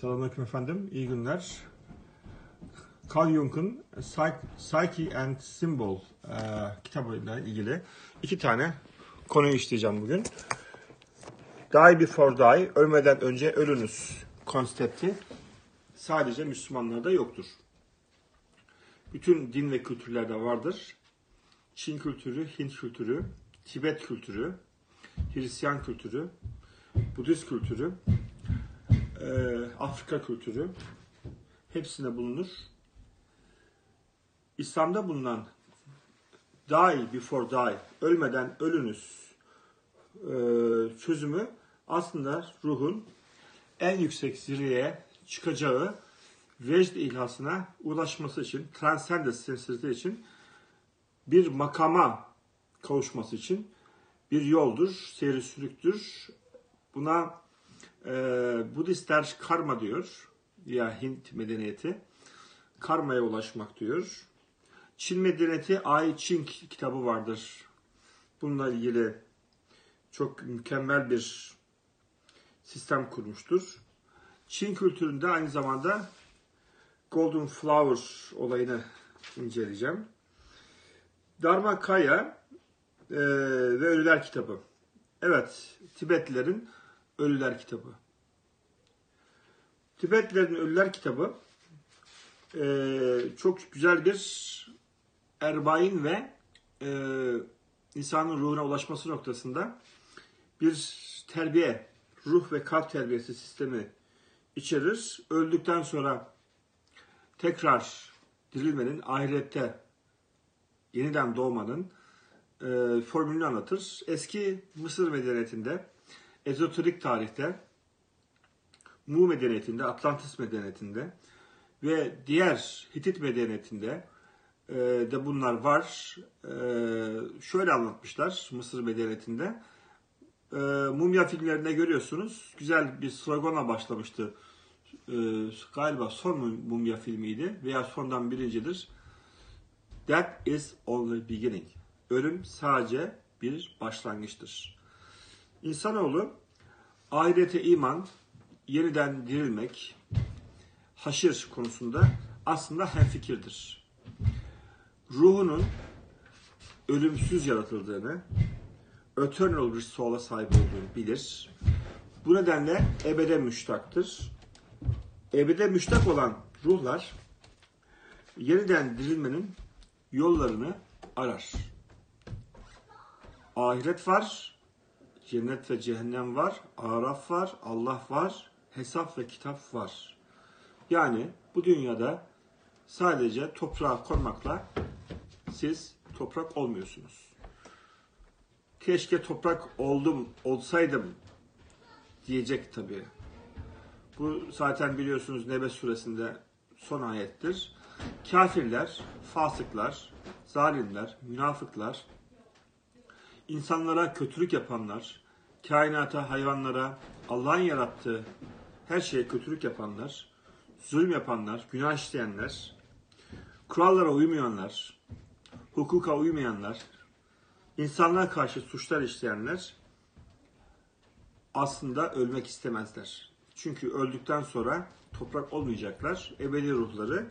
Selamünaleyküm efendim. İyi günler. Carl Jung'un Psy- Psyche and Symbol e, kitabıyla ilgili iki tane konuyu işleyeceğim bugün. Die before die, ölmeden önce ölünüz konsepti sadece Müslümanlarda yoktur. Bütün din ve kültürlerde vardır. Çin kültürü, Hint kültürü, Tibet kültürü, Hristiyan kültürü, Budist kültürü, e, Afrika kültürü hepsinde bulunur. İslam'da bulunan die before die, ölmeden ölünüz e, çözümü aslında ruhun en yüksek zirveye çıkacağı vecd ihlasına ulaşması için, transcendence sensizliği için bir makama kavuşması için bir yoldur, seyri sülüktür. Buna e, Budistler karma diyor ya Hint medeniyeti. Karmaya ulaşmak diyor. Çin medeniyeti Ai Ching kitabı vardır. Bununla ilgili çok mükemmel bir sistem kurmuştur. Çin kültüründe aynı zamanda Golden Flower olayını inceleyeceğim. Dharmakaya e, ve Ölüler kitabı. Evet, Tibetlilerin Ölüler kitabı. Tibetlilerin Ölüler kitabı e, çok güzel bir erbain ve e, insanın ruhuna ulaşması noktasında bir terbiye, ruh ve kalp terbiyesi sistemi içerir. Öldükten sonra tekrar dirilmenin, ahirette yeniden doğmanın e, formülünü anlatır. Eski Mısır medeniyetinde, ezoterik tarihte, Mu medeniyetinde, Atlantis medeniyetinde ve diğer Hitit medeniyetinde e, de bunlar var. E, şöyle anlatmışlar Mısır medeniyetinde. E, mumya filmlerinde görüyorsunuz. Güzel bir sloganla başlamıştı. E, galiba son mumya filmiydi veya sondan birincidir. That is only beginning. Ölüm sadece bir başlangıçtır. İnsanoğlu ahirete iman, yeniden dirilmek, haşir konusunda aslında hemfikirdir. Ruhunun ölümsüz yaratıldığını, eternal bir soul'a sahip olduğunu bilir. Bu nedenle ebede müştaktır. Ebede müştak olan ruhlar yeniden dirilmenin yollarını arar. Ahiret var, cennet ve cehennem var, araf var, Allah var, hesap ve kitap var. Yani bu dünyada sadece toprağa konmakla siz toprak olmuyorsunuz. Keşke toprak oldum, olsaydım diyecek tabii. Bu zaten biliyorsunuz Nebe suresinde son ayettir. Kafirler, fasıklar, zalimler, münafıklar, insanlara kötülük yapanlar, kainata, hayvanlara, Allah'ın yarattığı her şeye kötülük yapanlar, zulüm yapanlar, günah işleyenler, kurallara uymayanlar, hukuka uymayanlar, insanlara karşı suçlar işleyenler aslında ölmek istemezler. Çünkü öldükten sonra toprak olmayacaklar. Ebedi ruhları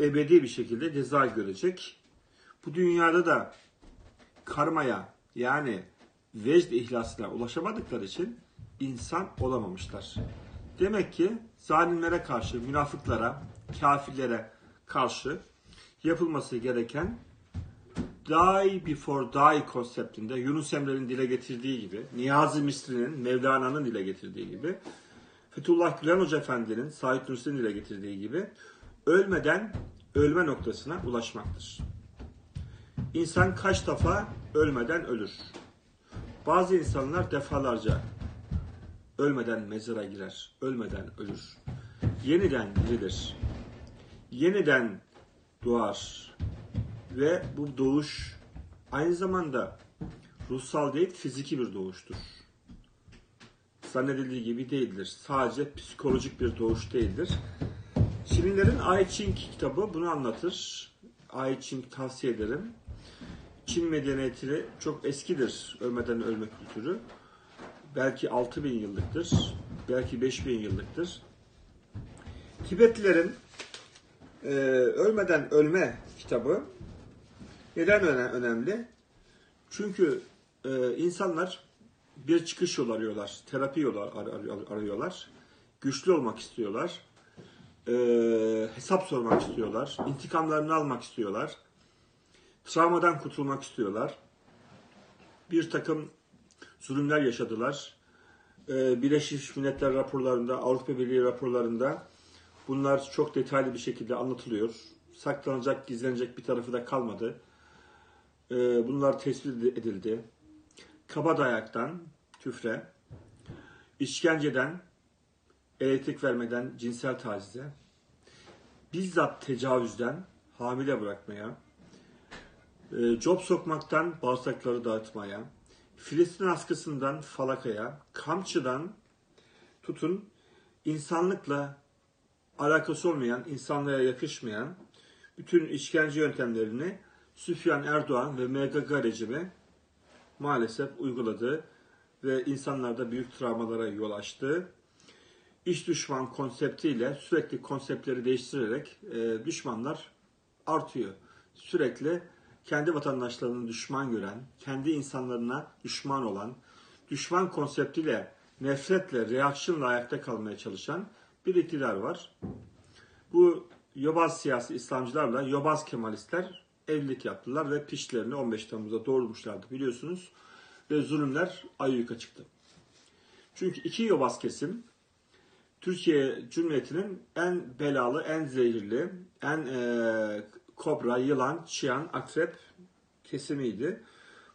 ebedi bir şekilde ceza görecek. Bu dünyada da karmaya yani vecd ihlasına ulaşamadıkları için insan olamamışlar. Demek ki zalimlere karşı, münafıklara, kafirlere karşı yapılması gereken die before die konseptinde Yunus Emre'nin dile getirdiği gibi, Niyazi Misri'nin, Mevlana'nın dile getirdiği gibi, Fethullah Gülen Hoca Efendi'nin, Said Nursi'nin dile getirdiği gibi ölmeden ölme noktasına ulaşmaktır. İnsan kaç defa ölmeden ölür? Bazı insanlar defalarca ölmeden mezara girer, ölmeden ölür. Yeniden dirilir. Yeniden doğar. Ve bu doğuş aynı zamanda ruhsal değil, fiziki bir doğuştur. Zannedildiği gibi değildir. Sadece psikolojik bir doğuş değildir. Çinlilerin I Ching kitabı bunu anlatır. I Ching tavsiye ederim. Çin medeniyeti çok eskidir ölmeden ölme kültürü. Belki 6000 yıllıktır, belki 5000 yıllıktır. Tibetlilerin e, Ölmeden Ölme kitabı neden öne- önemli? Çünkü e, insanlar bir çıkış yolu arıyorlar, terapi yolu ar- ar- arıyorlar, güçlü olmak istiyorlar, e, hesap sormak istiyorlar, intikamlarını almak istiyorlar, travmadan kurtulmak istiyorlar. Bir takım zulümler yaşadılar. E, Birleşmiş Milletler raporlarında, Avrupa Birliği raporlarında bunlar çok detaylı bir şekilde anlatılıyor. Saklanacak, gizlenecek bir tarafı da kalmadı. E, bunlar tespit edildi. Kabadayaktan küfre, işkenceden, elektrik vermeden cinsel tacize, bizzat tecavüzden hamile bırakmaya, job sokmaktan bağırsakları dağıtmaya, Filistin askısından falakaya, kamçıdan tutun insanlıkla alakası olmayan, insanlığa yakışmayan bütün işkence yöntemlerini Süfyan Erdoğan ve MGK rejimi maalesef uyguladı ve insanlarda büyük travmalara yol açtı. İş düşman konseptiyle sürekli konseptleri değiştirerek e, düşmanlar artıyor. Sürekli kendi vatandaşlarını düşman gören, kendi insanlarına düşman olan, düşman konseptiyle nefretle, reaksiyonla ayakta kalmaya çalışan bir iktidar var. Bu yobaz siyasi İslamcılarla yobaz Kemalistler evlilik yaptılar ve pişlerini 15 Temmuz'da doğurmuşlardı biliyorsunuz. Ve zulümler ayyuka çıktı. Çünkü iki yobaz kesim Türkiye Cumhuriyeti'nin en belalı, en zehirli, en e, kobra, yılan, çıyan, akrep kesimiydi.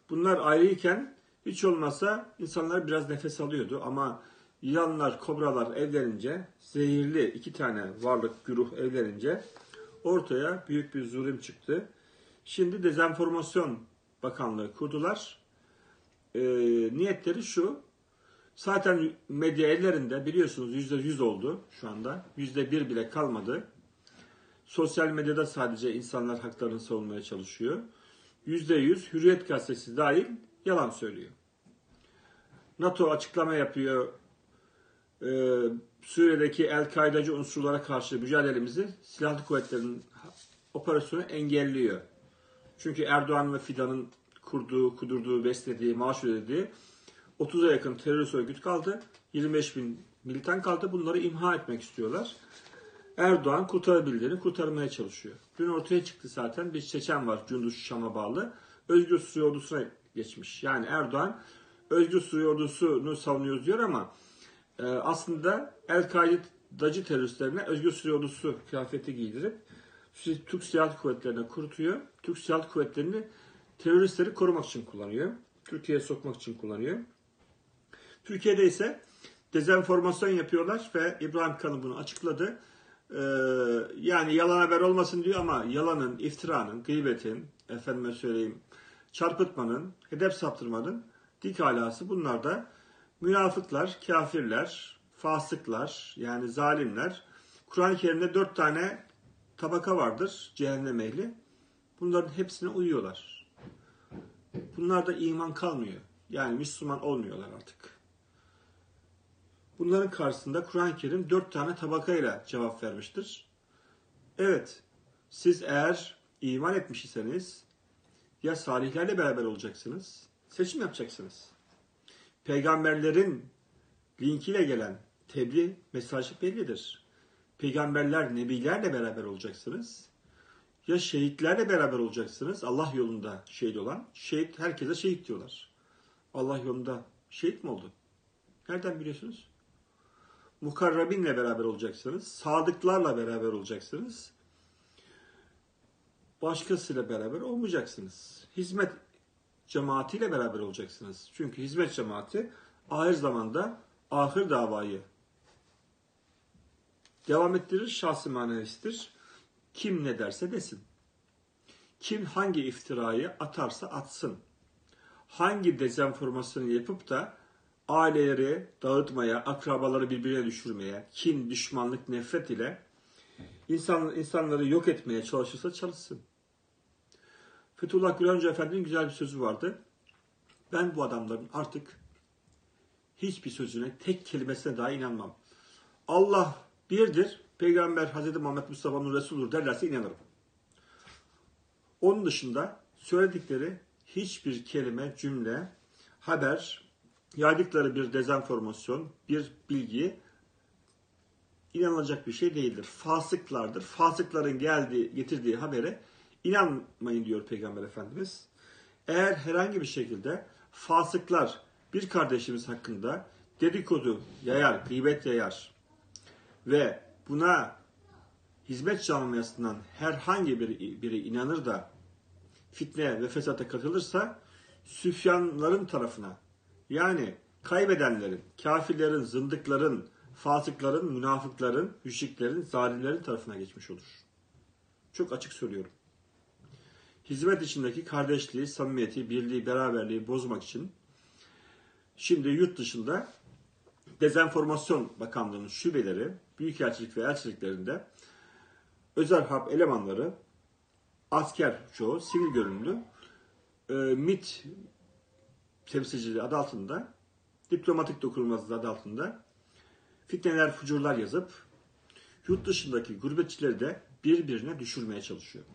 Bunlar ayrıyken hiç olmazsa insanlar biraz nefes alıyordu ama yılanlar, kobralar evlenince, zehirli iki tane varlık, güruh evlenince ortaya büyük bir zulüm çıktı. Şimdi Dezenformasyon Bakanlığı kurdular. E, niyetleri şu, zaten medya ellerinde biliyorsunuz yüzde yüz oldu şu anda. Yüzde bir bile kalmadı. Sosyal medyada sadece insanlar haklarını savunmaya çalışıyor. Yüzde yüz Hürriyet Gazetesi dahil yalan söylüyor. NATO açıklama yapıyor. Ee, Suriye'deki El-Kaidacı unsurlara karşı mücadelemizi silahlı kuvvetlerin operasyonu engelliyor. Çünkü Erdoğan ve Fidan'ın kurduğu, kudurduğu, beslediği, maaş ödediği 30'a yakın terörist örgüt kaldı. 25 bin militan kaldı. Bunları imha etmek istiyorlar. Erdoğan kurtarabildiğini kurtarmaya çalışıyor. Dün ortaya çıktı zaten bir Çeçen var Cunduz Şam'a bağlı. Özgür Suriye ordusuna geçmiş. Yani Erdoğan Özgür Suriye ordusunu savunuyoruz diyor ama e, aslında El-Kaide'dacı teröristlerine Özgür Suriye ordusu kıyafeti giydirip Türk Silahlı Kuvvetleri'ne kurutuyor. Türk Silahlı Kuvvetleri'ni teröristleri korumak için kullanıyor. Türkiye'ye sokmak için kullanıyor. Türkiye'de ise dezenformasyon yapıyorlar ve İbrahim Kalın bunu açıkladı. Ee, yani yalan haber olmasın diyor ama yalanın, iftiranın, gıybetin, efendime söyleyeyim, çarpıtmanın, hedef saptırmanın dik alası bunlar da münafıklar, kafirler, fasıklar yani zalimler. Kur'an-ı Kerim'de dört tane tabaka vardır cehennem ehli. Bunların hepsine uyuyorlar. Bunlarda iman kalmıyor. Yani Müslüman olmuyorlar artık. Bunların karşısında Kur'an-ı Kerim dört tane tabakayla cevap vermiştir. Evet, siz eğer iman etmiş iseniz ya salihlerle beraber olacaksınız, seçim yapacaksınız. Peygamberlerin linkiyle gelen tebliğ mesajı bellidir. Peygamberler, nebilerle beraber olacaksınız. Ya şehitlerle beraber olacaksınız. Allah yolunda şehit olan. Şehit, herkese şehit diyorlar. Allah yolunda şehit mi oldu? Nereden biliyorsunuz? Mukarrabinle beraber olacaksınız. Sadıklarla beraber olacaksınız. Başkasıyla beraber olmayacaksınız. Hizmet cemaatiyle beraber olacaksınız. Çünkü hizmet cemaati ahir zamanda ahir davayı devam ettirir, şahsi manevisidir. Kim ne derse desin. Kim hangi iftirayı atarsa atsın. Hangi dezenformasyonu yapıp da aileleri dağıtmaya, akrabaları birbirine düşürmeye, kin, düşmanlık, nefret ile insan, insanları yok etmeye çalışırsa çalışsın. Fethullah Gülen Hoca Efendi'nin güzel bir sözü vardı. Ben bu adamların artık hiçbir sözüne, tek kelimesine daha inanmam. Allah birdir, Peygamber Hz. Muhammed Mustafa'nın Resulüdür derlerse inanırım. Onun dışında söyledikleri hiçbir kelime, cümle, haber, yaydıkları bir dezenformasyon, bir bilgi inanılacak bir şey değildir. Fasıklardır. Fasıkların geldiği, getirdiği habere inanmayın diyor Peygamber Efendimiz. Eğer herhangi bir şekilde fasıklar bir kardeşimiz hakkında dedikodu yayar, gıybet yayar ve buna hizmet camiasından herhangi bir biri inanır da fitne ve fesata katılırsa Süfyanların tarafına yani kaybedenlerin, kafirlerin, zındıkların, fasıkların, münafıkların, müşriklerin, zalimlerin tarafına geçmiş olur. Çok açık söylüyorum. Hizmet içindeki kardeşliği, samimiyeti, birliği, beraberliği bozmak için şimdi yurt dışında Dezenformasyon Bakanlığı'nın şubeleri, büyükelçilik ve elçiliklerinde özel harp elemanları, asker çoğu, sivil görünümlü, e, MIT temsilciliği adı altında, diplomatik dokunulmazlığı adı altında fitneler, fucurlar yazıp yurt dışındaki gurbetçileri de birbirine düşürmeye çalışıyor.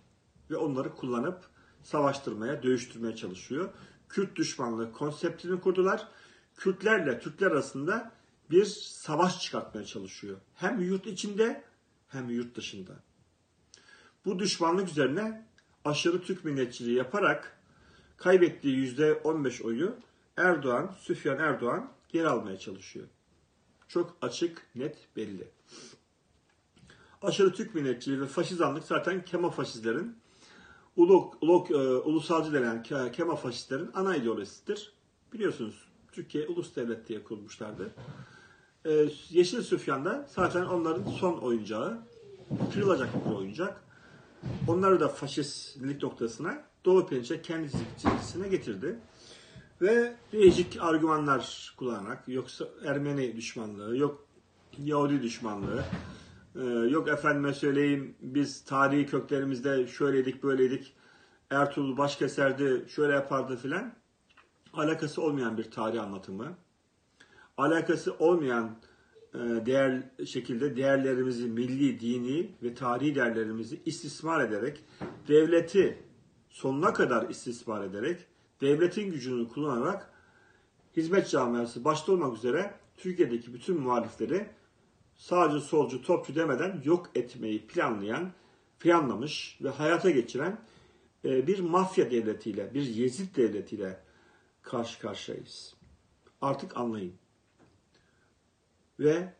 Ve onları kullanıp savaştırmaya, dövüştürmeye çalışıyor. Kürt düşmanlığı konseptini kurdular. Kürtlerle Türkler arasında bir savaş çıkartmaya çalışıyor. Hem yurt içinde hem yurt dışında. Bu düşmanlık üzerine aşırı Türk milliyetçiliği yaparak kaybettiği %15 oyu Erdoğan, Süfyan Erdoğan geri almaya çalışıyor. Çok açık, net, belli. Aşırı Türk milliyetçiliği ve faşizanlık zaten Kemal faşistlerin, uluk, uluk, e, ulusalcı denen Kemal faşistlerin ana ideolojisidir. Biliyorsunuz Türkiye ulus devlet diye kurmuşlardı. Ee, Yeşil Süfyan da zaten onların son oyuncağı. Kırılacak bir oyuncak. Onları da faşistlik noktasına Doğu Perinçek kendi çizgisine getirdi. Ve değişik argümanlar kullanarak yoksa Ermeni düşmanlığı, yok Yahudi düşmanlığı, e, yok efendime söyleyeyim biz tarihi köklerimizde şöyleydik böyleydik, Ertuğrul baş keserdi, şöyle yapardı filan. Alakası olmayan bir tarih anlatımı alakası olmayan e, değer şekilde değerlerimizi, milli, dini ve tarihi değerlerimizi istismar ederek, devleti sonuna kadar istismar ederek, devletin gücünü kullanarak hizmet camiası başta olmak üzere Türkiye'deki bütün muhalifleri sadece solcu, topçu demeden yok etmeyi planlayan, planlamış ve hayata geçiren e, bir mafya devletiyle, bir Yezid devletiyle karşı karşıyayız. Artık anlayın. Ve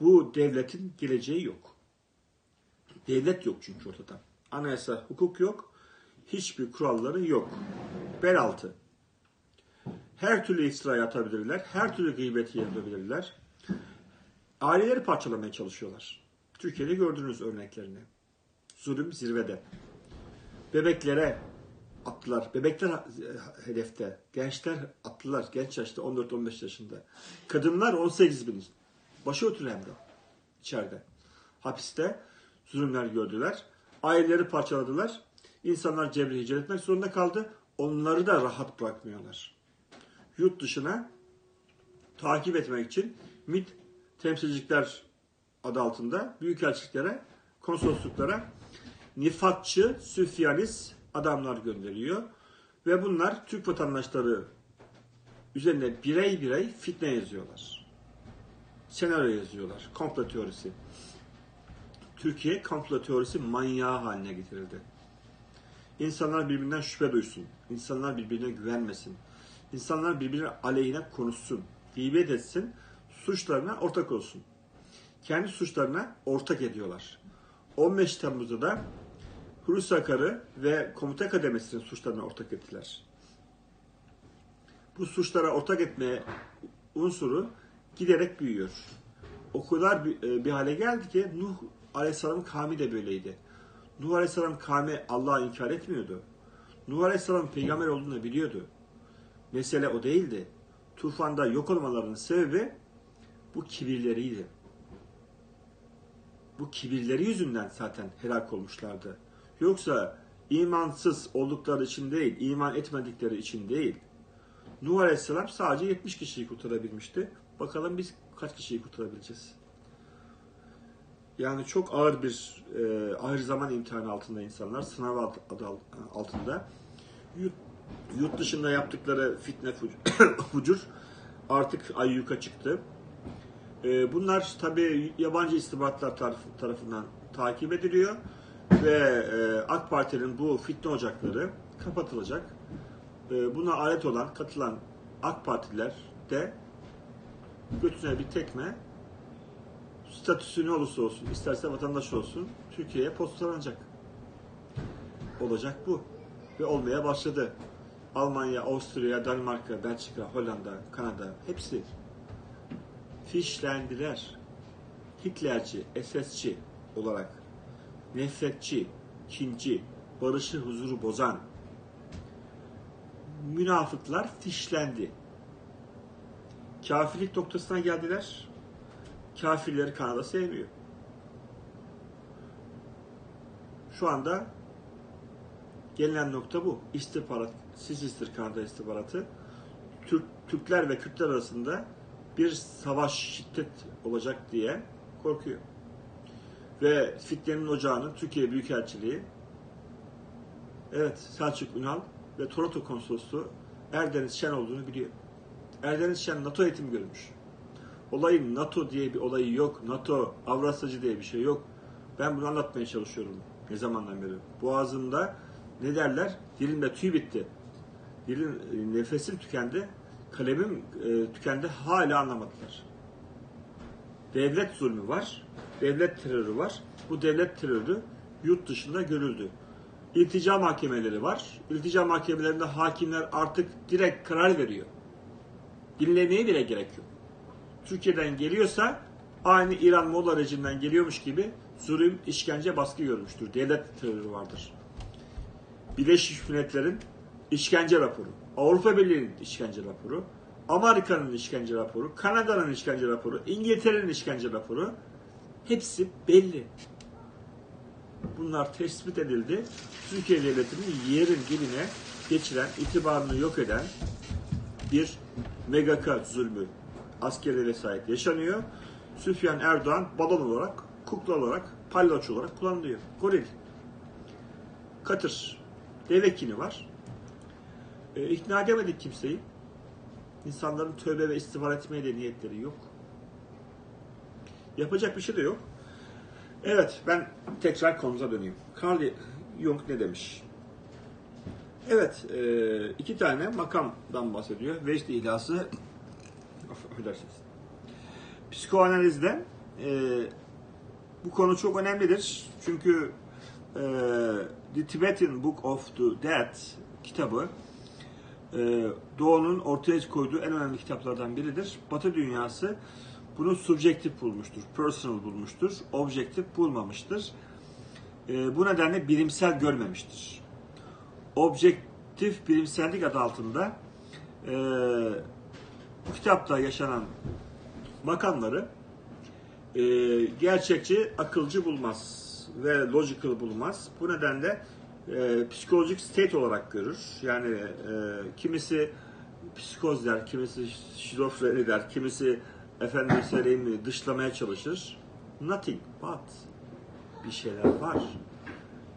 bu devletin geleceği yok. Devlet yok çünkü ortada. Anayasa, hukuk yok. Hiçbir kuralları yok. Bel altı. Her türlü iftiraya atabilirler. Her türlü gıybeti yapabilirler. Aileleri parçalamaya çalışıyorlar. Türkiye'de gördüğünüz örneklerini. Zulüm zirvede. Bebeklere attılar. Bebekler hedefte. Gençler attılar. Genç yaşta 14-15 yaşında. Kadınlar 18 bin. Başörtülü hem de. içeride. Hapiste zulümler gördüler. Aileleri parçaladılar. İnsanlar cebri hicret etmek zorunda kaldı. Onları da rahat bırakmıyorlar. Yurt dışına takip etmek için MİT temsilcilikler adı altında büyükelçiliklere, konsolosluklara nifakçı, süfyanist adamlar gönderiyor. Ve bunlar Türk vatandaşları üzerine birey birey fitne yazıyorlar. Senaryo yazıyorlar. Komplo teorisi. Türkiye komplo teorisi manyağı haline getirildi. İnsanlar birbirinden şüphe duysun. İnsanlar birbirine güvenmesin. İnsanlar birbirine aleyhine konuşsun. Gıybet etsin. Suçlarına ortak olsun. Kendi suçlarına ortak ediyorlar. 15 Temmuz'da da Hulusi Akar'ı ve komuta kademesinin suçlarına ortak ettiler. Bu suçlara ortak etmeye unsuru giderek büyüyor. O kadar e, bir hale geldi ki Nuh Aleyhisselam kavmi de böyleydi. Nuh Aleyhisselam kavmi Allah'ı inkar etmiyordu. Nuh Aleyhisselam peygamber olduğunu biliyordu. Mesele o değildi. Tufanda yok olmalarının sebebi bu kibirleriydi. Bu kibirleri yüzünden zaten helak olmuşlardı. Yoksa imansız oldukları için değil, iman etmedikleri için değil. Nuh Aleyhisselam sadece 70 kişiyi kurtarabilmişti. Bakalım biz kaç kişiyi kurtarabileceğiz? Yani çok ağır bir e, ağır zaman imtihanı altında insanlar, sınav alt- adı alt- altında. Yurt, yurt dışında yaptıkları fitne fuc- fucur artık ayyuka çıktı. E, bunlar tabii yabancı istihbaratlar taraf- tarafından takip ediliyor ve e, AK Parti'nin bu fitne ocakları kapatılacak. E, buna alet olan, katılan AK Partililer de götüne bir tekme statüsü ne olursa olsun, isterse vatandaş olsun, Türkiye'ye postalanacak. Olacak bu. Ve olmaya başladı. Almanya, Avusturya, Danimarka, Belçika, Hollanda, Kanada hepsi fişlendiler. Hitlerci, SS'ci olarak nefretçi, kinci, barışı, huzuru bozan münafıklar fişlendi. Kafirlik noktasına geldiler. Kafirleri Kanada sevmiyor. Şu anda gelinen nokta bu. İstihbarat, Sicil'dir Kanada istihbaratı. Türk, Türkler ve Kürtler arasında bir savaş, şiddet olacak diye korkuyor. Ve fitnenin ocağının Türkiye Büyükelçiliği evet Selçuk Ünal ve Toronto Konsolosluğu Erdeniz Şen olduğunu biliyor. Erdeniz Şen NATO eğitimi görmüş. Olayın NATO diye bir olayı yok. NATO, Avrasyacı diye bir şey yok. Ben bunu anlatmaya çalışıyorum ne zamandan beri. Boğazımda ne derler? Dilimde tüy bitti. Dilim, e, nefesim tükendi. Kalemim e, tükendi. Hala anlamadılar. Devlet zulmü var. Devlet terörü var. Bu devlet terörü yurt dışında görüldü. İltica mahkemeleri var. İltica mahkemelerinde hakimler artık direkt karar veriyor. Dinlemeye bile gerek yok. Türkiye'den geliyorsa aynı İran Molla rejiminden geliyormuş gibi zulüm, işkence, baskı görmüştür. Devlet terörü vardır. Birleşmiş Milletler'in işkence raporu, Avrupa Birliği'nin işkence raporu, Amerika'nın işkence raporu, Kanada'nın işkence raporu, İngiltere'nin işkence raporu hepsi belli. Bunlar tespit edildi. Türkiye Devleti'nin yerin dibine geçiren, itibarını yok eden bir MGK zulmü askeri vesayet yaşanıyor. Süfyan Erdoğan balon olarak, kukla olarak, palyaço olarak kullanılıyor. Goril. Katır. Devekini var. E, ikna edemedik kimseyi. İnsanların tövbe ve istiğfar etmeye de niyetleri yok. Yapacak bir şey de yok. Evet, ben tekrar konumuza döneyim. Carl Jung ne demiş? Evet, e, iki tane makamdan bahsediyor. Vecd ihlası, affedersiniz. Psikoanalizde e, bu konu çok önemlidir. Çünkü e, The Tibetan Book of the Dead kitabı e, Doğu'nun ortaya koyduğu en önemli kitaplardan biridir. Batı dünyası bunu subjektif bulmuştur, personal bulmuştur, objektif bulmamıştır. E, bu nedenle bilimsel görmemiştir. Objektif bilimsellik adı altında e, bu kitapta yaşanan makamları e, gerçekçi, akılcı bulmaz ve logical bulmaz. Bu nedenle e, psikolojik state olarak görür. Yani e, kimisi psikoz der, kimisi şizofreni der, kimisi efendim söyleyeyim dışlamaya çalışır. Nothing but bir şeyler var.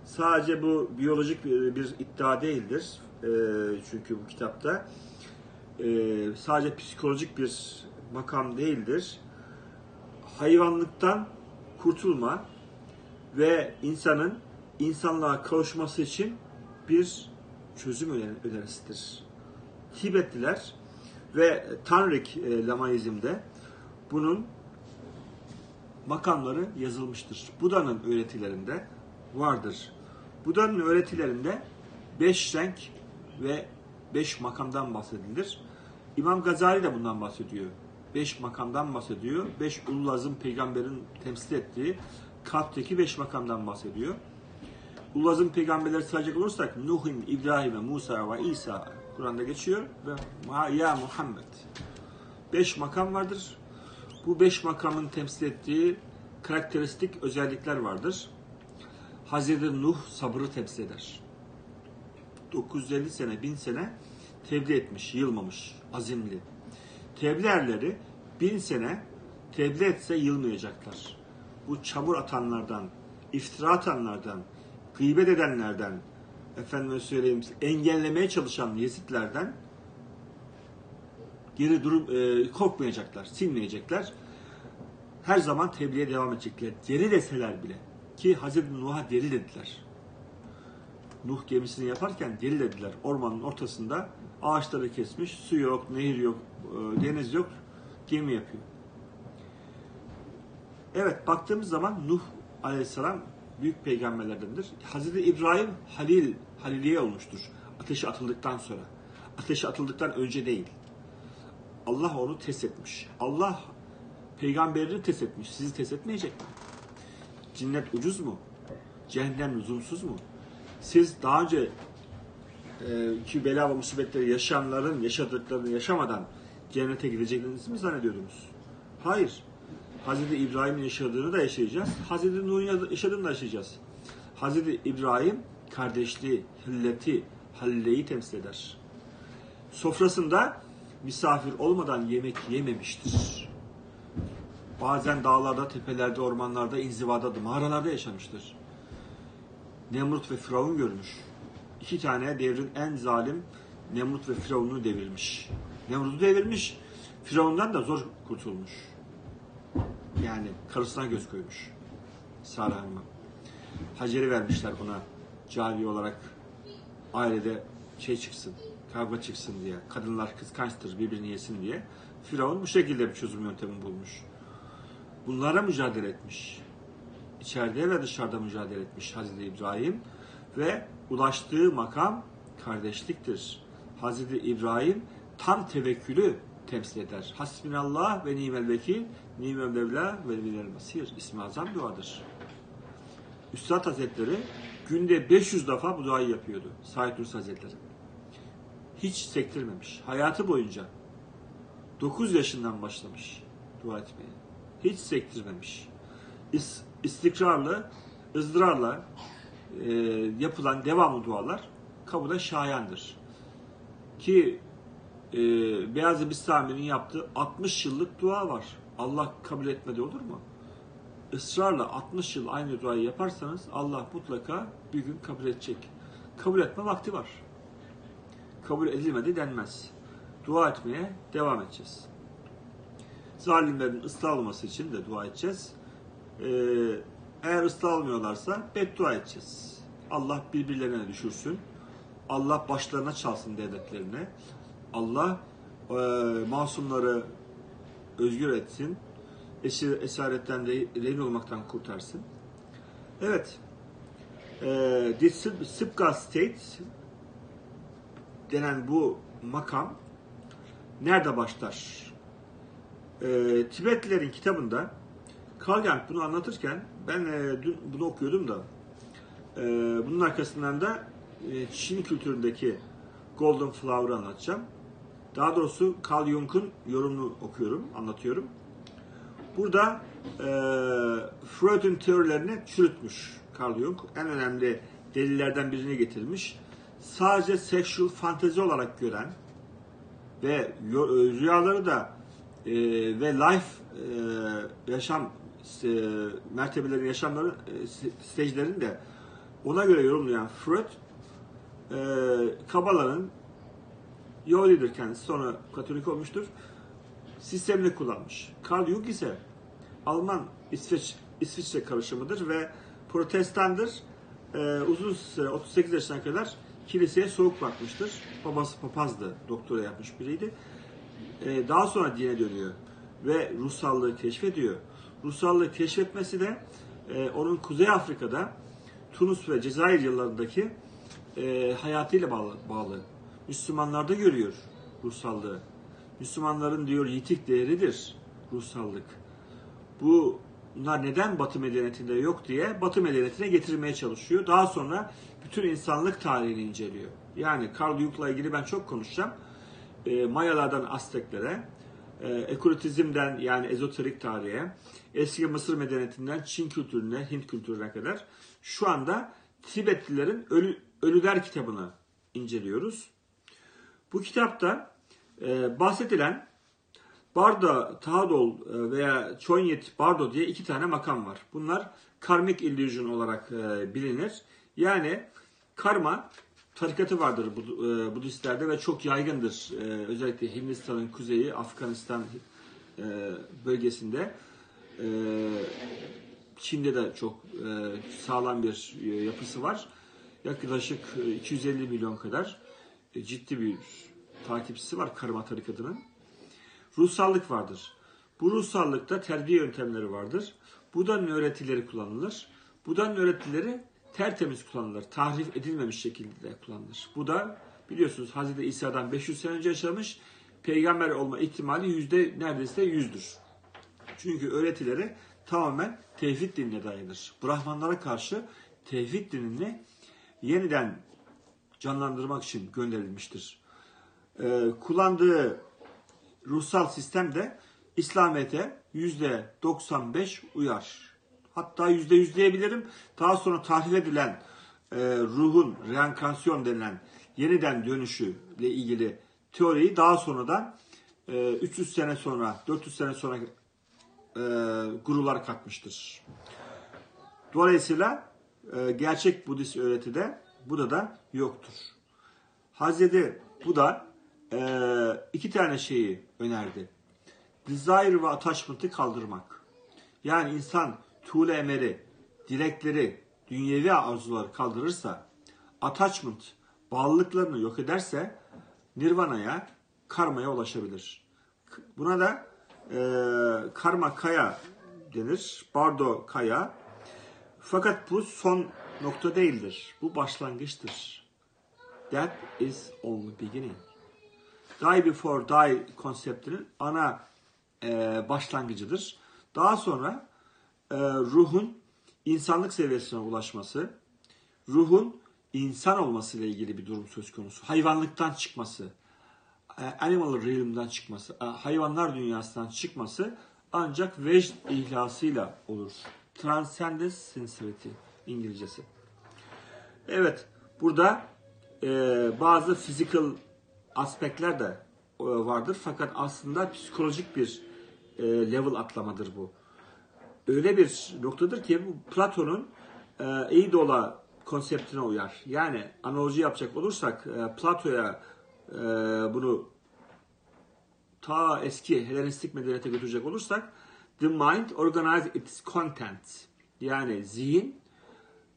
Sadece bu biyolojik bir, bir iddia değildir. E, çünkü bu kitapta e, sadece psikolojik bir makam değildir. Hayvanlıktan kurtulma ve insanın insanlığa kavuşması için bir çözüm öner- önerisidir. Tibetliler ve Tanrik e, Lamaizm'de bunun makamları yazılmıştır. Buda'nın öğretilerinde vardır. Buda'nın öğretilerinde beş renk ve beş makamdan bahsedilir. İmam Gazali de bundan bahsediyor. Beş makamdan bahsediyor. Beş ululazım peygamberin temsil ettiği kalpteki beş makamdan bahsediyor. Ululazım peygamberleri sayacak olursak Nuh'in, İbrahim'e, Musa ve İsa Kur'an'da geçiyor ve ya Muhammed. Beş makam vardır. Bu beş makamın temsil ettiği karakteristik özellikler vardır. Hazreti Nuh sabrı temsil eder. 950 sene, 1000 sene tebliğ etmiş, yılmamış, azimli. Tebliğ erleri bin sene tebliğ etse yılmayacaklar. bu çamur atanlardan, iftira atanlardan, gıybet edenlerden, efendime söyleyeyim engellemeye çalışan Yezidlerden geri durup e, korkmayacaklar, silmeyecekler. Her zaman tebliğe devam edecekler. Deli deseler bile. Ki Hazreti Nuh'a deli dediler. Nuh gemisini yaparken deli dediler. Ormanın ortasında ağaçları kesmiş, su yok, nehir yok, e, deniz yok, gemi yapıyor. Evet baktığımız zaman Nuh aleyhisselam büyük peygamberlerdendir. Hazreti İbrahim Halil, Haliliye olmuştur. Ateşe atıldıktan sonra. Ateşe atıldıktan önce değil. Allah onu test etmiş. Allah peygamberini test etmiş. Sizi test etmeyecek mi? Cennet ucuz mu? Cehennem lüzumsuz mu? Siz daha önce e, ki bela ve musibetleri yaşayanların yaşadıklarını yaşamadan cennete gideceklerinizi mi zannediyordunuz? Hayır. Hazreti İbrahim'in yaşadığını da yaşayacağız. Hazreti Nuh'un yaşadığını da yaşayacağız. Hazreti İbrahim kardeşliği, hilleti, halleyi temsil eder. Sofrasında misafir olmadan yemek yememiştir. Bazen dağlarda, tepelerde, ormanlarda, inzivada, mağaralarda yaşamıştır. Nemrut ve Firavun görmüş. İki tane devrin en zalim Nemrut ve Firavun'u devirmiş. Nemrut'u devirmiş. Firavun'dan da zor kurtulmuş. Yani karısına göz koymuş. Sara Hanım'a. Hacer'i vermişler ona cari olarak ailede şey çıksın, kavga çıksın diye. Kadınlar kıskançtır birbirini yesin diye. Firavun bu şekilde bir çözüm yöntemi bulmuş. Bunlara mücadele etmiş. İçeride ve dışarıda mücadele etmiş Hazreti İbrahim ve ulaştığı makam kardeşliktir. Hazreti İbrahim tam tevekkülü temsil eder. Hasbinallah ve nimel vekil, nimel mevla ve minel masir. İsmi azam duadır. Üstad Hazretleri günde 500 defa bu duayı yapıyordu. Said Nursi Hazretleri. Hiç sektirmemiş. Hayatı boyunca 9 yaşından başlamış dua etmeye. Hiç sektirmemiş. İstikrarlı, ızdırarla e, yapılan devamlı dualar kabule şayandır. Ki e, Beyazı Bistami'nin yaptığı 60 yıllık dua var. Allah kabul etmedi olur mu? Israrla 60 yıl aynı duayı yaparsanız Allah mutlaka bir gün kabul edecek. Kabul etme vakti var. Kabul edilmedi denmez. Dua etmeye devam edeceğiz. Zalimlerin ıslah olması için de dua edeceğiz. Ee, eğer ıslah olmuyorlarsa beddua edeceğiz. Allah birbirlerine düşürsün. Allah başlarına çalsın devletlerine. Allah e, masumları özgür etsin. Esir, esaretten rehin olmaktan kurtarsın. Evet. E, The Sipka State denen bu makam nerede başlar? E, Tibetlilerin kitabında Karl Jung bunu anlatırken ben e, dün bunu okuyordum da e, bunun arkasından da e, Çin kültüründeki Golden Flower'ı anlatacağım. Daha doğrusu Carl Jung'un yorumunu okuyorum, anlatıyorum. Burada e, Freud'un teorilerini çürütmüş Carl Jung. En önemli delillerden birini getirmiş. Sadece sexual fantezi olarak gören ve rüyaları da e, ve life e, yaşam e, mertebelerin, yaşamların e, stajlerini de ona göre yorumlayan Freud e, Kabala'nın Yahudidir kendisi. Sonra Katolik olmuştur. Sistemini kullanmış. Karl Jung ise Alman İsveç İsviçre karışımıdır ve protestandır. Ee, uzun süre 38 yaşına kadar kiliseye soğuk bakmıştır. Babası papazdı. Doktora yapmış biriydi. Ee, daha sonra dine dönüyor ve ruhsallığı keşfediyor. Ruhsallığı keşfetmesi de e, onun Kuzey Afrika'da Tunus ve Cezayir yıllarındaki e, hayatıyla bağlı, bağlı. Müslümanlarda görüyor ruhsallığı. Müslümanların diyor yitik değeridir ruhsallık. Bu bunlar neden Batı medeniyetinde yok diye Batı medeniyetine getirmeye çalışıyor. Daha sonra bütün insanlık tarihini inceliyor. Yani Carl Jung'la ilgili ben çok konuşacağım. E, Mayalardan Azteklere, e, yani ezoterik tarihe, eski Mısır medeniyetinden Çin kültürüne, Hint kültürüne kadar şu anda Tibetlilerin Ölü, Ölüler kitabını inceliyoruz. Bu kitapta e, bahsedilen Bardo, Tadol e, veya Chonyet Bardo diye iki tane makam var. Bunlar karmik illüzyon olarak e, bilinir. Yani karma tarikatı vardır e, Budistlerde ve çok yaygındır. E, özellikle Hindistan'ın kuzeyi, Afganistan e, bölgesinde. Çin'de de çok sağlam bir yapısı var. Yaklaşık e, 250 milyon kadar ciddi bir takipçisi var karma tarikatının. Ruhsallık vardır. Bu ruhsallıkta terbiye yöntemleri vardır. Buda'nın öğretileri kullanılır. Buda'nın öğretileri tertemiz kullanılır. Tahrif edilmemiş şekilde kullanılır. Bu da biliyorsunuz Hazreti İsa'dan 500 sene önce yaşamış. Peygamber olma ihtimali yüzde neredeyse yüzdür. Çünkü öğretileri tamamen tevhid dinine dayanır. Brahmanlara karşı tevhid dinini yeniden canlandırmak için gönderilmiştir. Ee, kullandığı ruhsal sistem de İslamiyet'e yüzde 95 uyar. Hatta yüzde yüz diyebilirim. Daha sonra tahrif edilen e, ruhun reenkarnasyon denilen yeniden dönüşü ile ilgili teoriyi daha sonradan e, 300 sene sonra, 400 sene sonra e, gurular katmıştır. Dolayısıyla e, gerçek Budist öğretide Buda da yoktur. Hazreti Buda e, iki tane şeyi önerdi. Desire ve attachment'ı kaldırmak. Yani insan tuğle emeri, dilekleri, dünyevi arzuları kaldırırsa, attachment, bağlılıklarını yok ederse, nirvana'ya, karmaya ulaşabilir. Buna da e, karma kaya denir. Bardo kaya. Fakat bu son nokta değildir. Bu başlangıçtır. That is only beginning. Die before die konseptinin ana e, başlangıcıdır. Daha sonra e, ruhun insanlık seviyesine ulaşması, ruhun insan olması ile ilgili bir durum söz konusu. Hayvanlıktan çıkması, e, animal realm'dan çıkması, e, hayvanlar dünyasından çıkması ancak vecd ihlasıyla olur. Transcendence sincerity İngilizcesi. Evet, burada e, bazı physical aspektler de e, vardır. Fakat aslında psikolojik bir e, level atlamadır bu. Öyle bir noktadır ki bu Platon'un e, Eidola konseptine uyar. Yani analoji yapacak olursak e, Plato'ya e, bunu ta eski Helenistik medeniyete götürecek olursak the mind organizes its content. Yani zihin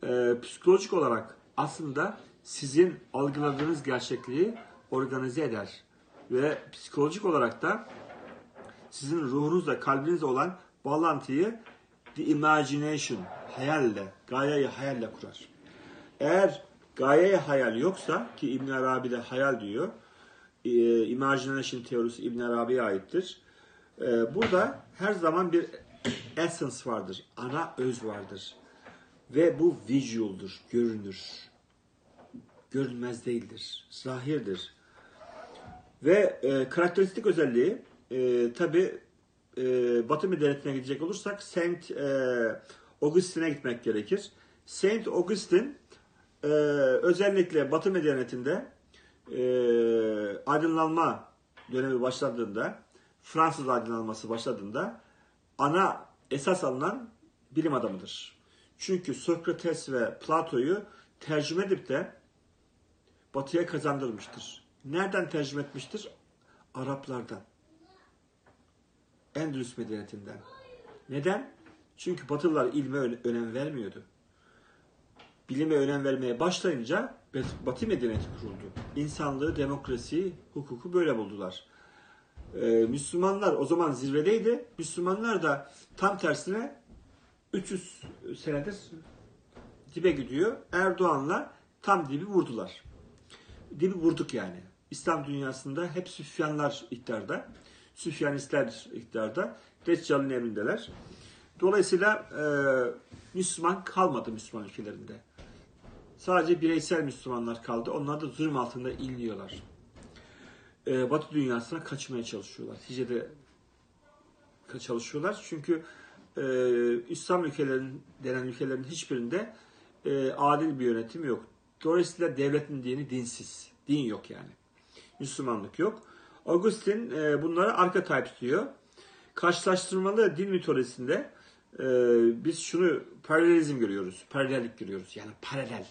e, psikolojik olarak aslında sizin algıladığınız gerçekliği organize eder. Ve psikolojik olarak da sizin ruhunuzla, kalbinizle olan bağlantıyı the imagination, hayalle, gayeyi hayalle kurar. Eğer gayeyi hayal yoksa ki İbn Arabi de hayal diyor. E, imagination teorisi İbn Arabi'ye aittir. E, burada her zaman bir essence vardır. Ana öz vardır. Ve bu visual'dur, görünür. Görünmez değildir. Zahirdir. Ve e, karakteristik özelliği e, tabi e, Batı medeniyetine gidecek olursak Saint e, Augustine'e gitmek gerekir. Saint Augustine e, özellikle Batı medeniyetinde e, aydınlanma dönemi başladığında Fransız aydınlanması başladığında ana esas alınan bilim adamıdır. Çünkü Sokrates ve Plato'yu tercüme edip de Batı'ya kazandırmıştır. Nereden tercüme etmiştir? Araplardan. Endülüs medeniyetinden. Neden? Çünkü Batılılar ilme önem vermiyordu. Bilime önem vermeye başlayınca Batı medeniyeti kuruldu. İnsanlığı, demokrasiyi, hukuku böyle buldular. Ee, Müslümanlar o zaman zirvedeydi. Müslümanlar da tam tersine 300 senedir dibe gidiyor. Erdoğan'la tam dibi vurdular. Dibi vurduk yani. İslam dünyasında hep Süfyanlar iktidarda. Süfyanistler iktidarda. Deccal'ın emindeler. Dolayısıyla e, Müslüman kalmadı Müslüman ülkelerinde. Sadece bireysel Müslümanlar kaldı. Onlar da zulüm altında inliyorlar. E, Batı dünyasına kaçmaya çalışıyorlar. Hicrede çalışıyorlar. Çünkü e, İslam ülkelerin denen ülkelerin hiçbirinde e, adil bir yönetim yok. Dolayısıyla devletin dini dinsiz. Din yok yani. Müslümanlık yok. Augustin e, bunlara archetypes diyor. Karşılaştırmalı din mitolojisinde e, biz şunu paralelizm görüyoruz. Paralellik görüyoruz. Yani paralel.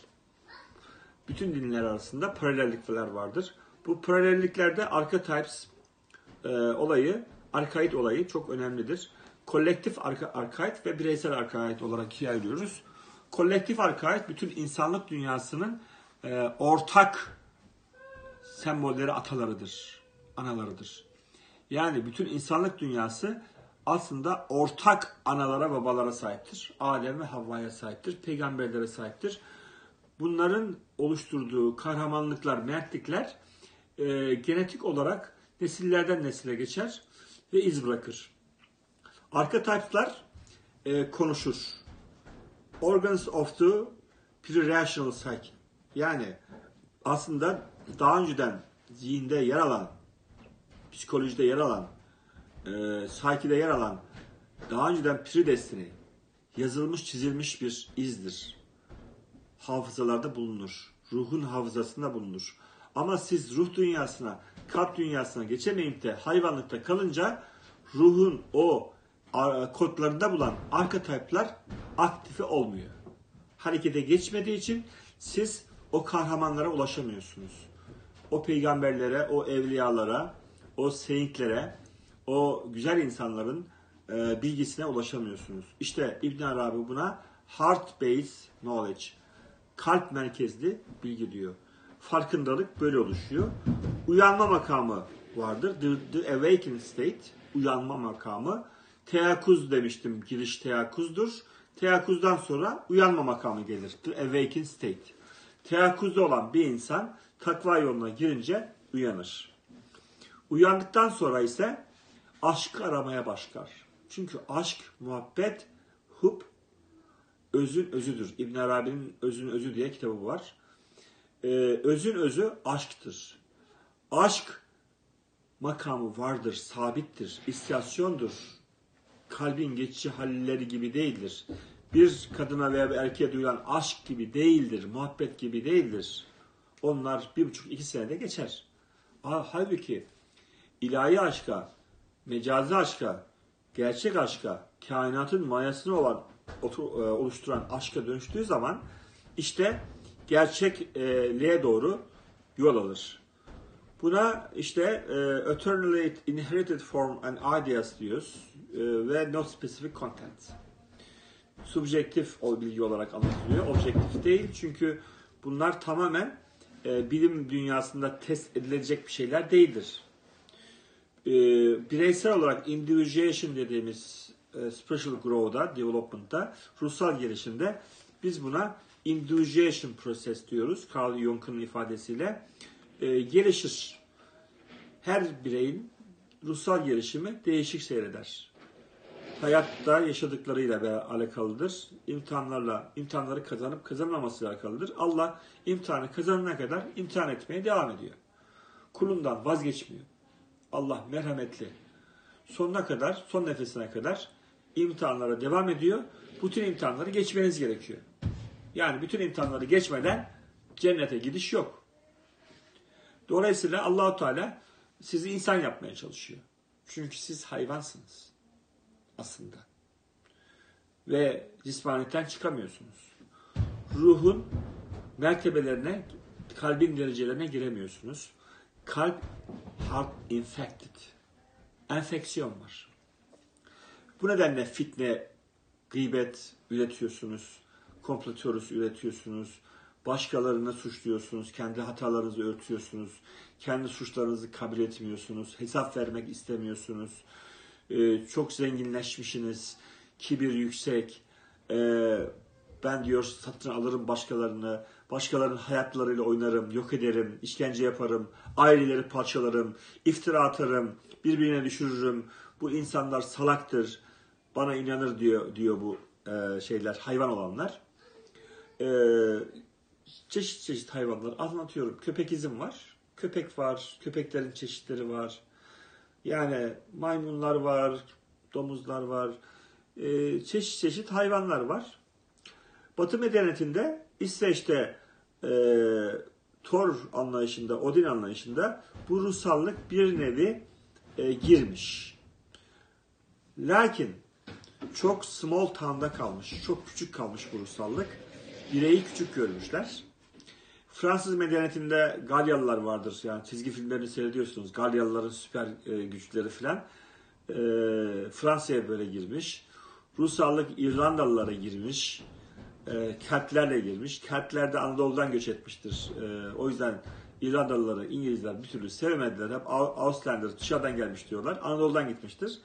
Bütün dinler arasında paralellikler vardır. Bu paralelliklerde archetypes e, olayı, arkaid olayı çok önemlidir. Kolektif arka, ve bireysel arkaid olarak ikiye ayırıyoruz. Kolektif arkaid bütün insanlık dünyasının e, ortak sembolleri atalarıdır, analarıdır. Yani bütün insanlık dünyası aslında ortak analara babalara sahiptir. Adem ve Havva'ya sahiptir. Peygamberlere sahiptir. Bunların oluşturduğu kahramanlıklar, mertlikler e, genetik olarak nesillerden nesile geçer ve iz bırakır. Archetypes'lar e, konuşur. Organs of the pre-rational psyche. Yani aslında daha önceden zihinde yer alan, psikolojide yer alan, e, psyche'de yer alan daha önceden predestiny, yazılmış çizilmiş bir izdir. Hafızalarda bulunur. Ruhun hafızasında bulunur. Ama siz ruh dünyasına, kalp dünyasına geçemeyip de hayvanlıkta kalınca ruhun o kodlarında bulan arketipler aktife olmuyor. Harekete geçmediği için siz o kahramanlara ulaşamıyorsunuz. O peygamberlere, o evliyalara, o seyitlere, o güzel insanların e, bilgisine ulaşamıyorsunuz. İşte İbn Arabi buna heart based knowledge, kalp merkezli bilgi diyor. Farkındalık böyle oluşuyor. Uyanma makamı vardır. The, the awakened state, uyanma makamı. Teyakkuz demiştim, giriş teyakkuzdur. Teyakkuzdan sonra uyanma makamı gelir. The awakened state. Teyakkuzda olan bir insan takva yoluna girince uyanır. Uyandıktan sonra ise aşkı aramaya başlar. Çünkü aşk, muhabbet, hub özün özüdür. İbn Arabi'nin Özün Özü diye kitabı var. Ee, özün özü aşktır. Aşk makamı vardır, sabittir, istiyasyondur. Kalbin geçici halleri gibi değildir. Bir kadına veya bir erkeğe duyulan aşk gibi değildir, muhabbet gibi değildir. Onlar bir buçuk iki senede geçer. Halbuki ilahi aşka, mecazi aşka, gerçek aşka, kainatın mayasını olan e, oluşturan aşka dönüştüğü zaman işte gerçekliğe doğru yol alır. Buna işte e, eternally inherited form and ideas diyoruz e, ve not specific content. Subjektif o bilgi olarak anlatılıyor, objektif değil çünkü bunlar tamamen e, bilim dünyasında test edilecek bir şeyler değildir. E, bireysel olarak individuation dediğimiz e, spiritual growth'da, development'ta, ruhsal gelişimde biz buna individuation process diyoruz. Carl Jung'un ifadesiyle e, gelişir. Her bireyin ruhsal gelişimi değişik seyreder. Hayatta yaşadıklarıyla alakalıdır. İmtihanlarla, imtihanları kazanıp kazanmaması alakalıdır. Allah imtihanı kazanana kadar imtihan etmeye devam ediyor. Kulundan vazgeçmiyor. Allah merhametli. Sonuna kadar, son nefesine kadar imtihanlara devam ediyor. Bütün imtihanları geçmeniz gerekiyor. Yani bütün imtihanları geçmeden cennete gidiş yok. Dolayısıyla Allahu Teala sizi insan yapmaya çalışıyor. Çünkü siz hayvansınız aslında. Ve cismaniyeten çıkamıyorsunuz. Ruhun mertebelerine, kalbin derecelerine giremiyorsunuz. Kalp heart infected. Enfeksiyon var. Bu nedenle fitne, gıybet üretiyorsunuz komplo teorisi üretiyorsunuz, başkalarını suçluyorsunuz, kendi hatalarınızı örtüyorsunuz, kendi suçlarınızı kabul etmiyorsunuz, hesap vermek istemiyorsunuz, ee, çok zenginleşmişsiniz, kibir yüksek, ee, ben diyor satın alırım başkalarını, başkalarının hayatlarıyla oynarım, yok ederim, işkence yaparım, aileleri parçalarım, iftira atarım, birbirine düşürürüm, bu insanlar salaktır, bana inanır diyor diyor bu e, şeyler, hayvan olanlar e, çeşit çeşit hayvanlar anlatıyorum. Köpek izim var. Köpek var. Köpeklerin çeşitleri var. Yani maymunlar var. Domuzlar var. E, çeşit çeşit hayvanlar var. Batı medeniyetinde İsveç'te e, Thor anlayışında, Odin anlayışında bu ruhsallık bir nevi e, girmiş. Lakin çok small town'da kalmış, çok küçük kalmış bu ruhsallık. Bireyi küçük görmüşler. Fransız medeniyetinde Galyalılar vardır. Yani çizgi filmlerini seyrediyorsunuz. Galyalıların süper e, güçleri filan. E, Fransa'ya böyle girmiş. Ruhsallık İrlandalılara girmiş. E, Keltlerle girmiş. Keltler de Anadolu'dan göç etmiştir. E, o yüzden İrlandalıları İngilizler bir türlü sevmediler. Hep Au- Auslander dışarıdan gelmiş diyorlar. Anadolu'dan gitmiştir.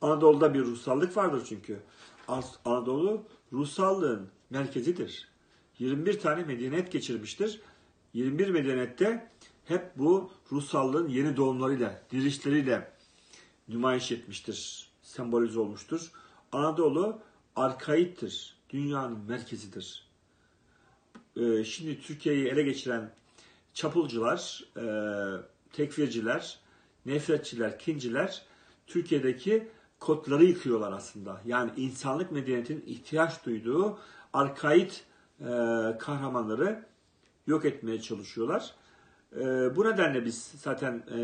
Anadolu'da bir ruhsallık vardır çünkü. Anadolu ruhsallığın merkezidir. 21 tane medeniyet geçirmiştir. 21 medeniyette hep bu ruhsallığın yeni doğumlarıyla, dirişleriyle nümayiş etmiştir, sembolize olmuştur. Anadolu arkaittir, dünyanın merkezidir. Ee, şimdi Türkiye'yi ele geçiren çapulcular, e, tekfirciler, nefretçiler, kinciler Türkiye'deki kodları yıkıyorlar aslında. Yani insanlık medeniyetinin ihtiyaç duyduğu arkait e, kahramanları yok etmeye çalışıyorlar. E, bu nedenle biz zaten e,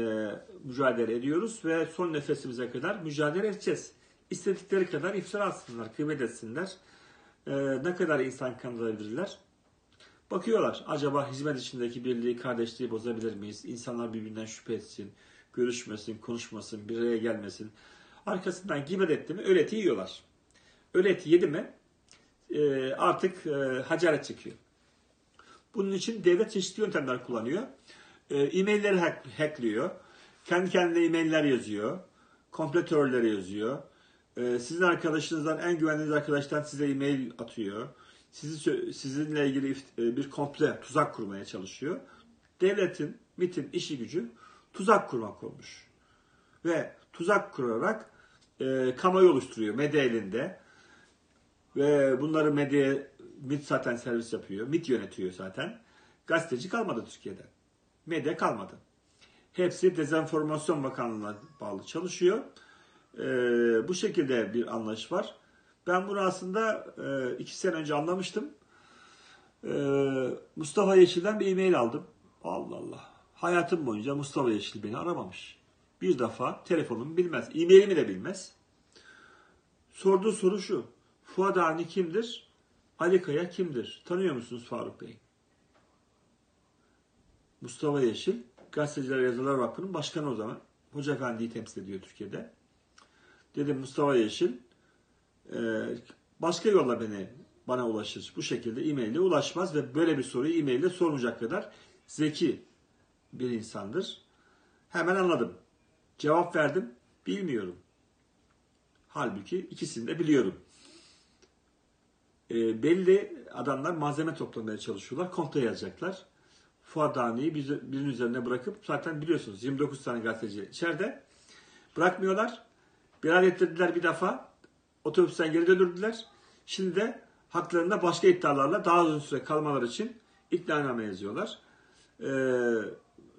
mücadele ediyoruz ve son nefesimize kadar mücadele edeceğiz. İstedikleri kadar iftira atsınlar, kıymet etsinler. E, ne kadar insan kandırabilirler? Bakıyorlar acaba hizmet içindeki birliği, kardeşliği bozabilir miyiz? İnsanlar birbirinden şüphe etsin, görüşmesin, konuşmasın, bir araya gelmesin. Arkasından gibet etti mi öğreti yiyorlar. Öğreti yedi mi e, artık e, hacaret çekiyor. Bunun için devlet çeşitli yöntemler kullanıyor. E, e-mailleri hack, hackliyor. Kendi kendine e-mailler yazıyor. Komplo teorileri yazıyor. E, sizin arkadaşınızdan en güvendiğiniz arkadaştan size e-mail atıyor. Sizi sizinle ilgili e, bir komple tuzak kurmaya çalışıyor. Devletin, MIT'in işi gücü tuzak kurmak olmuş. Ve tuzak kurarak e, kamuoyu oluşturuyor medya elinde. Ve bunları medya MIT zaten servis yapıyor. MIT yönetiyor zaten. Gazeteci kalmadı Türkiye'de. Medya kalmadı. Hepsi Dezenformasyon Bakanlığı'na bağlı çalışıyor. Ee, bu şekilde bir anlayış var. Ben bunu aslında e, iki sene önce anlamıştım. Ee, Mustafa Yeşil'den bir e-mail aldım. Allah Allah. Hayatım boyunca Mustafa Yeşil beni aramamış. Bir defa telefonumu bilmez. E-mailimi de bilmez. Sorduğu soru şu. Fuat Avni kimdir? Ali Kaya kimdir? Tanıyor musunuz Faruk Bey? Mustafa Yeşil, Gazeteciler Yazılar Vakfı'nın başkanı o zaman. Hoca Efendi'yi temsil ediyor Türkiye'de. Dedim Mustafa Yeşil, e, başka yolla beni bana ulaşır. Bu şekilde e-mailde ulaşmaz ve böyle bir soruyu e-mailde sormayacak kadar zeki bir insandır. Hemen anladım. Cevap verdim. Bilmiyorum. Halbuki ikisini de biliyorum. E, belli adamlar malzeme toplamaya çalışıyorlar. Kontra yazacaklar. Fuat bir- birinin üzerine bırakıp zaten biliyorsunuz 29 tane gazeteci içeride. Bırakmıyorlar. Bir ettirdiler bir defa. Otobüsten geri döndürdüler. Şimdi de haklarında başka iddialarla daha uzun süre kalmaları için iknaname yazıyorlar. Ee,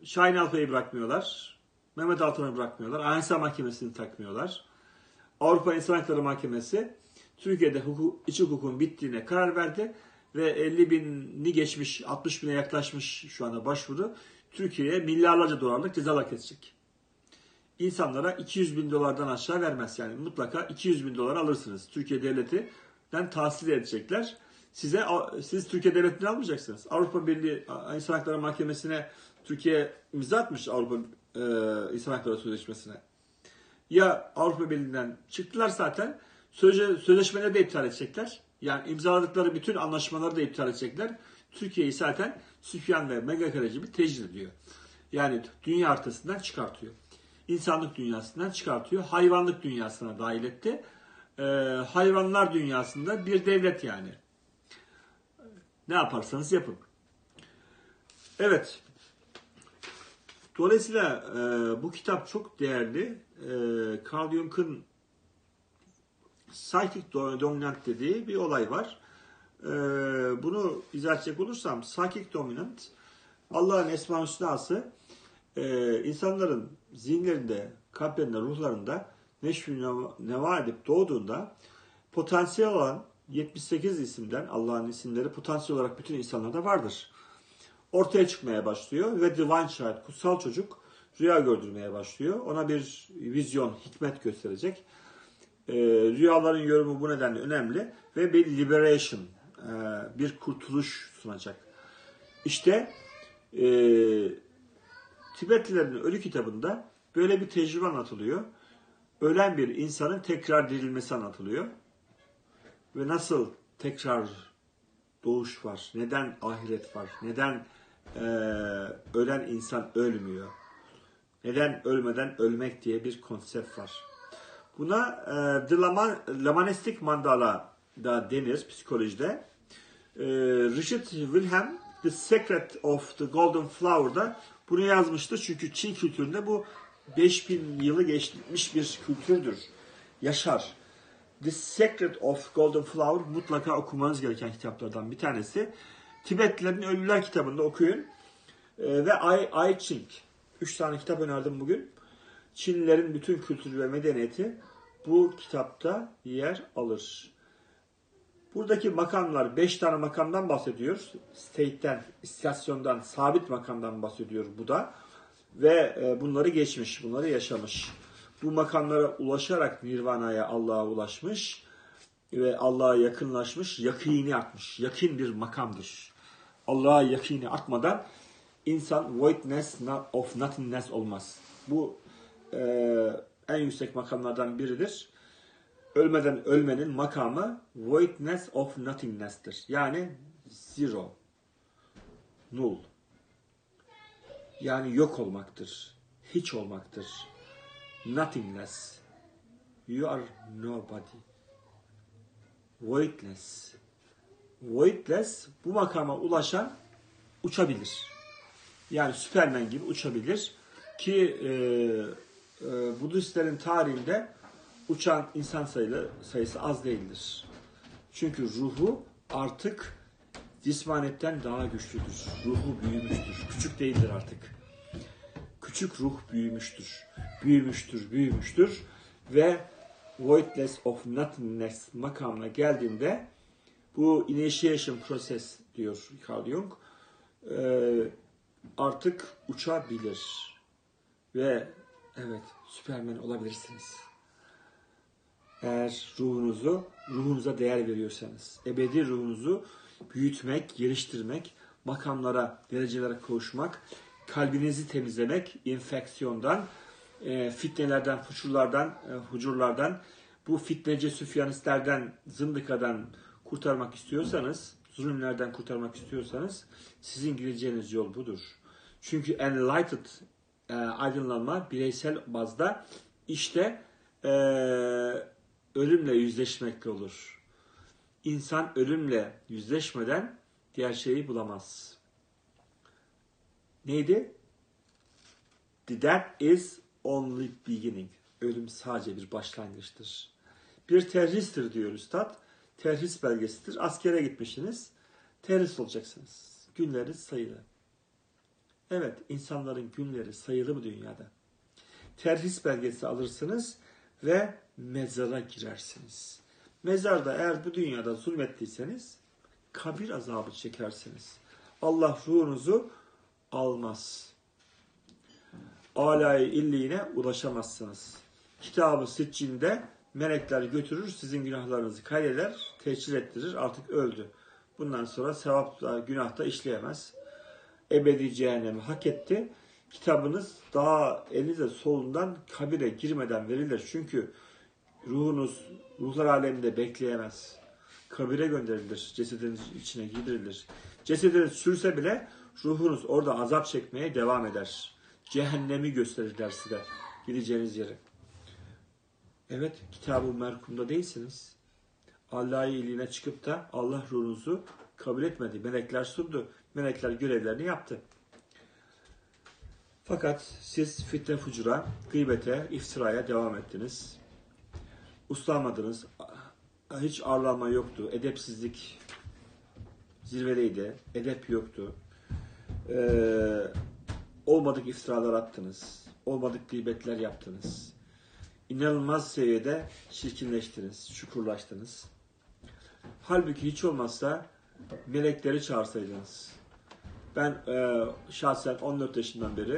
Şahin Alpay'ı bırakmıyorlar. Mehmet Altan'ı bırakmıyorlar. Anayasa Mahkemesi'ni takmıyorlar. Avrupa İnsan Hakları Mahkemesi Türkiye'de hukuk, iç hukukun bittiğine karar verdi ve 50 bini geçmiş, 60 bine yaklaşmış şu anda başvuru. Türkiye'ye milyarlarca dolarlık cezalar kesecek. İnsanlara 200 bin dolardan aşağı vermez yani mutlaka 200 bin dolar alırsınız. Türkiye devletinden tahsil edecekler. Size siz Türkiye devletinden almayacaksınız. Avrupa Birliği İnsan Hakları Mahkemesi'ne Türkiye imza atmış Avrupa e, İnsan Hakları Sözleşmesi'ne ya Avrupa Birliği'nden çıktılar zaten. Sözle, sözleşmeleri de iptal edecekler. Yani imzaladıkları bütün anlaşmaları da iptal edecekler. Türkiye'yi zaten Süfyan ve MGK rejimi tecrid ediyor. Yani dünya haritasından çıkartıyor. İnsanlık dünyasından çıkartıyor. Hayvanlık dünyasına dahil etti. Ee, hayvanlar dünyasında bir devlet yani. Ne yaparsanız yapın. Evet. Dolayısıyla e, bu kitap çok değerli. E, Carl Jung'un psychic dominant dediği bir olay var. E, bunu izah edecek olursam psychic dominant Allah'ın esma hüsnası e, insanların zihinlerinde, kalplerinde, ruhlarında neşvi neva edip doğduğunda potansiyel olan 78 isimden Allah'ın isimleri potansiyel olarak bütün insanlarda vardır. ortaya çıkmaya başlıyor ve Divine Child, kutsal çocuk rüya gördürmeye başlıyor. Ona bir vizyon, hikmet gösterecek. E, rüyaların yorumu bu nedenle önemli ve bir liberation, e, bir kurtuluş sunacak. İşte e, Tibetlilerin ölü kitabında böyle bir tecrübe anlatılıyor. Ölen bir insanın tekrar dirilmesi anlatılıyor. Ve nasıl tekrar doğuş var, neden ahiret var, neden e, ölen insan ölmüyor, neden ölmeden ölmek diye bir konsept var. Buna e, The Laman, Lamanistik Mandala da denir psikolojide. E, Richard Wilhelm The Secret of the Golden Flower'da bunu yazmıştı. Çünkü Çin kültüründe bu 5000 yılı geçmiş bir kültürdür. Yaşar. The Secret of Golden Flower mutlaka okumanız gereken kitaplardan bir tanesi. Tibetlilerin Ölüler kitabında okuyun. Ee, ve I, I Ching. Üç tane kitap önerdim bugün. Çinlilerin bütün kültürü ve medeniyeti bu kitapta yer alır. Buradaki makamlar, beş tane makamdan bahsediyor. State'den, istasyondan, sabit makamdan bahsediyor bu da. Ve e, bunları geçmiş, bunları yaşamış. Bu makamlara ulaşarak Nirvana'ya, Allah'a ulaşmış ve Allah'a yakınlaşmış, yakini artmış. Yakin bir makamdır. Allah'a yakini artmadan insan voidness of nothingness olmaz. Bu e, en yüksek makamlardan biridir ölmeden ölmenin makamı voidness of nothingness'tir. Yani zero, null. Yani yok olmaktır, hiç olmaktır. Nothingness. You are nobody. Voidless. Voidless bu makama ulaşan uçabilir. Yani Superman gibi uçabilir. Ki e, e, Budistlerin tarihinde uçan insan sayılı, sayısı az değildir. Çünkü ruhu artık cismanetten daha güçlüdür. Ruhu büyümüştür. Küçük değildir artık. Küçük ruh büyümüştür. Büyümüştür, büyümüştür. Ve voidless of nothingness makamına geldiğinde bu initiation process diyor Carl Jung artık uçabilir. Ve evet Süpermen olabilirsiniz. Eğer ruhunuzu, ruhunuza değer veriyorsanız, ebedi ruhunuzu büyütmek, geliştirmek, makamlara, derecelere kavuşmak, kalbinizi temizlemek, infeksiyondan, e, fitnelerden, fuçurlardan, e, hucurlardan, bu fitneci süfyanistlerden, zındıkadan kurtarmak istiyorsanız, zulümlerden kurtarmak istiyorsanız sizin gideceğiniz yol budur. Çünkü enlightened e, aydınlanma bireysel bazda işte e, ölümle yüzleşmekle olur. İnsan ölümle yüzleşmeden diğer şeyi bulamaz. Neydi? The death is only beginning. Ölüm sadece bir başlangıçtır. Bir terhistir diyor Üstad. Terhis belgesidir. Askere gitmişsiniz. Terhis olacaksınız. Günleriniz sayılı. Evet, insanların günleri sayılı bu dünyada. Terhis belgesi alırsınız ve mezara girersiniz. Mezarda eğer bu dünyada zulmettiyseniz kabir azabı çekersiniz. Allah ruhunuzu almaz. Alay illiğine ulaşamazsınız. Kitabı siccinde melekler götürür, sizin günahlarınızı kaydeder, teşhir ettirir, artık öldü. Bundan sonra sevap da günah da işleyemez. Ebedi cehennemi hak etti. Kitabınız daha elinize solundan kabire girmeden verilir. Çünkü ruhunuz ruhlar aleminde bekleyemez. Kabire gönderilir, cesediniz içine giydirilir. Cesediniz sürse bile ruhunuz orada azap çekmeye devam eder. Cehennemi gösterirler size gideceğiniz yeri. Evet, kitabı merkumda değilsiniz. Allah'ın iyiliğine çıkıp da Allah ruhunuzu kabul etmedi. Melekler sundu. Melekler görevlerini yaptı. Fakat siz fitne fucura, gıybete, iftiraya devam ettiniz uslanmadınız. Hiç ağırlanma yoktu. Edepsizlik zirvedeydi. Edep yoktu. Ee, olmadık iftiralar attınız. Olmadık gıybetler yaptınız. İnanılmaz seviyede çirkinleştiniz, çukurlaştınız. Halbuki hiç olmazsa melekleri çağırsaydınız. Ben e, şahsen 14 yaşından beri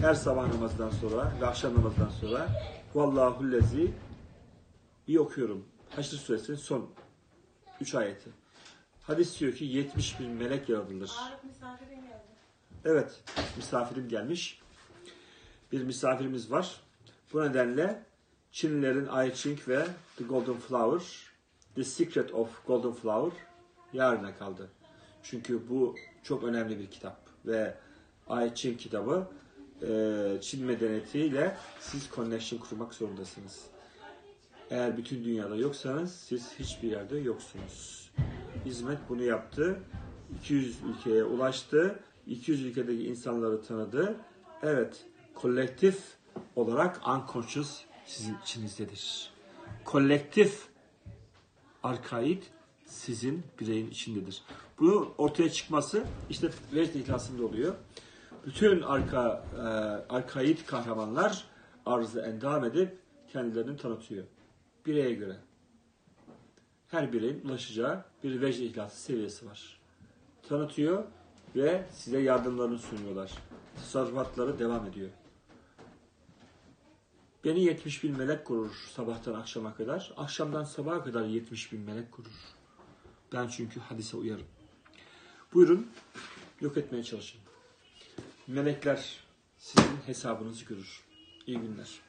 her sabah namazından sonra ve akşam namazından sonra Vallahullezi iyi okuyorum. Haşr suresinin son 3 ayeti. Hadis diyor ki 70 bin melek yaratılır. Evet, misafirim gelmiş. Bir misafirimiz var. Bu nedenle Çinlilerin I Ching ve The Golden Flower, The Secret of Golden Flower yarına kaldı. Çünkü bu çok önemli bir kitap ve I Ching kitabı Çin medeniyetiyle siz connection kurmak zorundasınız. Eğer bütün dünyada yoksanız siz hiçbir yerde yoksunuz. Hizmet bunu yaptı. 200 ülkeye ulaştı. 200 ülkedeki insanları tanıdı. Evet, kolektif olarak unconscious sizin içinizdedir. Kolektif arkaid sizin bireyin içindedir. Bunun ortaya çıkması işte vecd ihlasında oluyor. Bütün arka e, arkaid kahramanlar arzı endam edip kendilerini tanıtıyor. Bireye göre. Her bireyin ulaşacağı bir vecd ihlası seviyesi var. Tanıtıyor ve size yardımlarını sunuyorlar. Tasarrufatları devam ediyor. Beni 70 bin melek korur sabahtan akşama kadar. Akşamdan sabaha kadar 70 bin melek korur. Ben çünkü hadise uyarım. Buyurun yok etmeye çalışın. Melekler sizin hesabınızı görür. İyi günler.